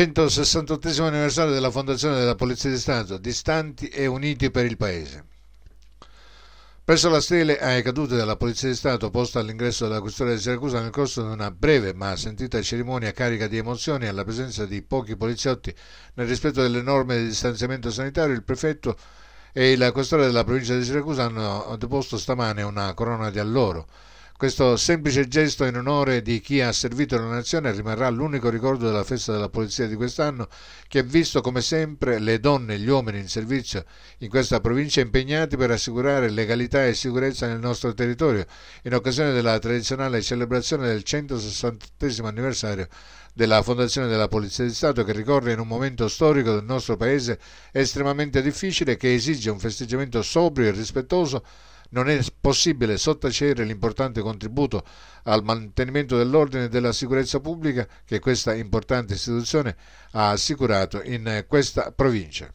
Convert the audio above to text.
168 anniversario della fondazione della Polizia di Stato, distanti e uniti per il Paese. Presso la stele ai caduti della Polizia di Stato posta all'ingresso della questura di Siracusa nel corso di una breve ma sentita cerimonia carica di emozioni alla presenza di pochi poliziotti nel rispetto delle norme di distanziamento sanitario, il prefetto e il questore della provincia di Siracusa hanno deposto stamane una corona di alloro questo semplice gesto in onore di chi ha servito la nazione rimarrà l'unico ricordo della festa della polizia di quest'anno che ha visto come sempre le donne e gli uomini in servizio in questa provincia impegnati per assicurare legalità e sicurezza nel nostro territorio in occasione della tradizionale celebrazione del 160 anniversario della Fondazione della Polizia di Stato che ricorre in un momento storico del nostro paese estremamente difficile che esige un festeggiamento sobrio e rispettoso non è possibile sottacere l'importante contributo al mantenimento dell'ordine e della sicurezza pubblica che questa importante istituzione ha assicurato in questa provincia.